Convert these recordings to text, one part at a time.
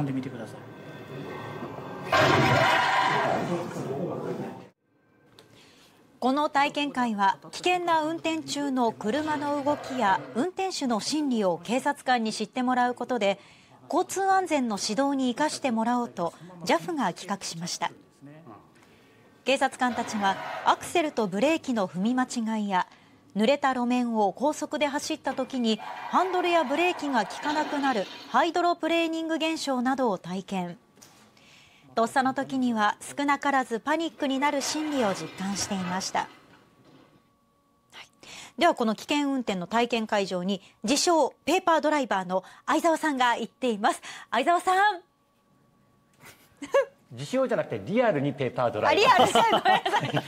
込んでみてください。この体験会は危険な運転中の車の動きや運転手の心理を警察官に知ってもらうことで交通安全の指導に生かしてもらおうと JAF が企画しました。警察官たちはアクセルとブレーキの踏み間違いや濡れた路面を高速で走った時にハンドルやブレーキが効かなくなるハイドロプレーニング現象などを体験。とっさの時には少なからずパニックになる心理を実感していました、はい、ではこの危険運転の体験会場に自称ペーパードライバーの相沢さんが行っています。相沢さん。自称じゃなくてリアルにペーパードライ。バー。リ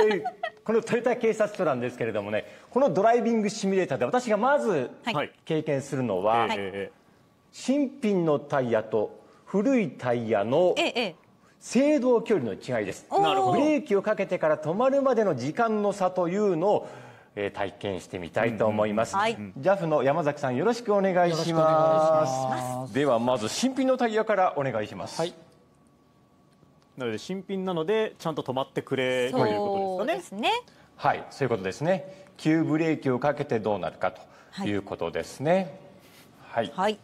アル。この豊田警察署なんですけれどもね、このドライビングシミュレーターで私がまず経験するのは、はい、新品のタイヤと古いタイヤの制動距離の違いです。ブレーキをかけてから止まるまでの時間の差というのをえー、体験してみたいと思います、うん。はい、JAF の山崎さんよろしくお願いします。ではまず新品のタイヤからお願いします、はいなので新品なのでちゃんと止まってくれるということですかね。ねはいそういうことですね急ブレーキをかけてどうなるかということですねはい、はい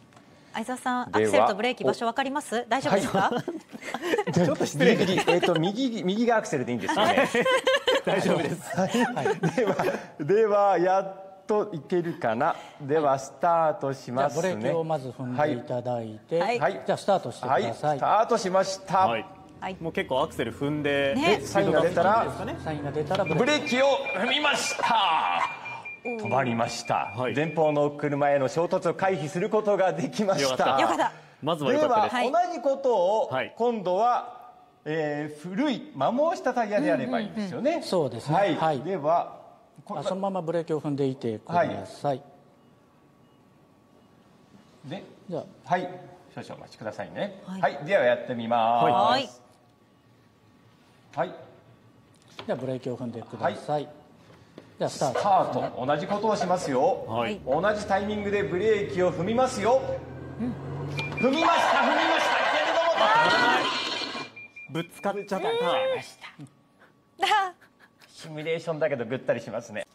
相沢さん、アクセルとブレーキ場所わかります？大丈夫ですか？はい、ちょっと失礼。えっ、ー、と右右がアクセルでいいんですよね。大丈夫です。はい、ではではやっといけるかな。ではスタートしますね。ブレーキをまず踏んでいただいて、はい、じゃあスタートしてください。はい、スタートしました。はいはい、もう結構アクセル踏んで、ね、サインが出たら、サインが出たらブレーキを踏みました。止まりました、はい、前方の車への衝突を回避することができました。よかった。まずはでは、同じことを今度は、えー、古い摩耗したタイヤであればいいんですよね、うんうんうん、そうですね、はい、はい、ではそのままブレーキを踏んでいてください、はい、でじゃはい。少々お待ちくださいね。はい、ではやってみます。はいはい。ではブレーキを踏んでください、はい、ではスタート、スタート。同じことをしますよ、はい、同じタイミングでブレーキを踏みますよ、うん、踏みました踏みました。けれどもぶつかっちゃった。シミュレーションだけどぐったりしますね。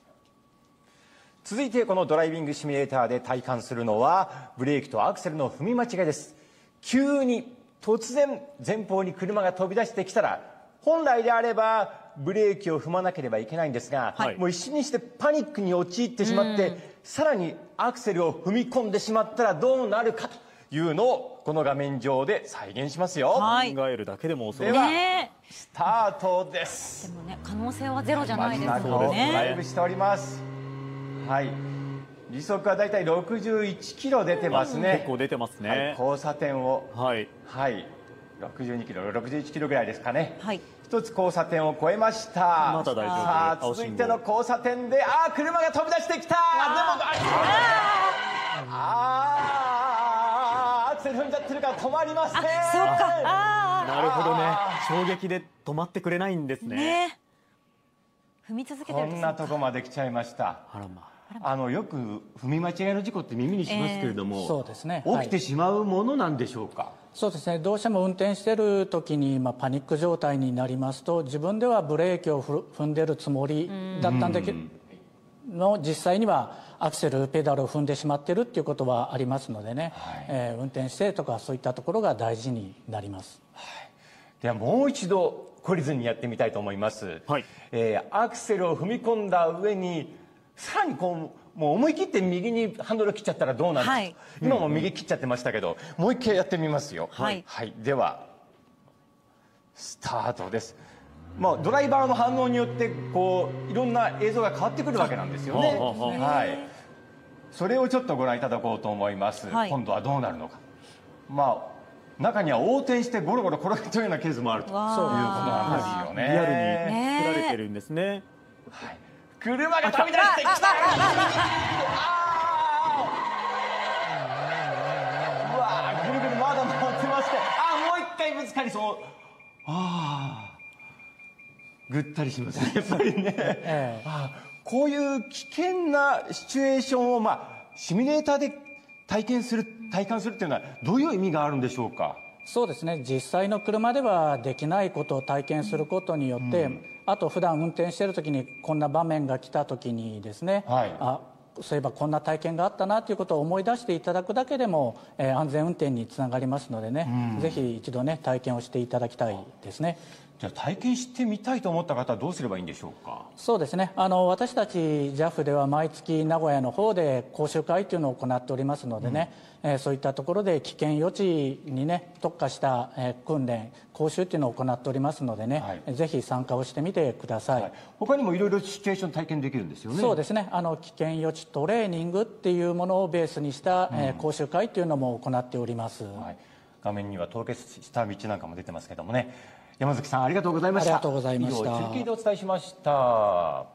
続いてこのドライビングシミュレーターで体感するのはブレーキとアクセルの踏み間違いです。急に突然前方に車が飛び出してきたら本来であればブレーキを踏まなければいけないんですが、はい、もう一瞬にしてパニックに陥ってしまって、さらにアクセルを踏み込んでしまったらどうなるかというのをこの画面上で再現しますよ、はい、考えるだけでも恐ろしいでは、スタートです。でもね可能性はゼロじゃないですよね。ドライブしております。はい。時速はだいたい61キロ出てますね、結構出てますね、はい、交差点を。はい、はい、62キロ61キロぐらいですかね。はい。一つ交差点を越えました。まだ大丈夫。さあ続いての交差点でああ車が飛び出してきた。でもああアクセル踏んじゃってるから止まりませんそっかなるほどね衝撃で止まってくれないんですねね踏み続けてこんなとこまで来ちゃいましたあらまああのよく踏み間違いの事故って耳にしますけれども、えー、そうですね、起きてしまうものなんでしょうか、そうですね。どうしても運転してる時に、まあ、パニック状態になりますと自分ではブレーキを踏んでるつもりだったんだけどの実際にはアクセルペダルを踏んでしまってるっていうことはありますのでね、はい、えー、運転してとかそういったところが大事になります、はい、ではもう一度懲りずにやってみたいと思います、はい、えー、アクセルを踏み込んだ上にさらにこうもう思い切って右にハンドル切っちゃったらどうなるか、はい、今も右切っちゃってましたけど、もう一回やってみますよはい、はい、ではスタートですまあ、ドライバーの反応によってこういろんな映像が変わってくるわけなんですよね。はい、それをちょっとご覧いただこうと思います。はい、今度はどうなるのか。まあ中には横転してゴロゴロ転がったようなケースもあるということなんですよね。リアルに作られてるんですね。はい。車が飛び出してきた。うわぐるぐるまだ回ってまして。あもう一回ぶつかりそう。ああぐったりしますね やっぱりね、えこういう危険なシチュエーションをまあシミュレーターで体験する体感するっていうのはどういう意味があるんでしょうか？そうですね。実際の車ではできないことを体験することによって、うん、あと普段運転している時にこんな場面が来た時にですね、はい、あそういえばこんな体験があったなということを思い出していただくだけでも、えー、安全運転につながりますのでね、うん、ぜひ一度ね体験をしていただきたいですね。じゃあ体験してみたいと思った方はどうすればいいんでしょうか？そうですね。あの私たち JAF では毎月名古屋の方で講習会というのを行っておりますのでね、うん、えー、そういったところで危険予知にね特化した、えー、訓練講習っていうのを行っておりますのでね、はい、ぜひ参加をしてみてください、はい、他にもいろいろシチュエーション体験できるんですよね。そうですね。あの危険予知トレーニングっていうものをベースにした、うん、えー、講習会っていうのも行っております、はい、画面には凍結した道なんかも出てますけどもね山崎さんありがとうございました。以上中継でお伝えしました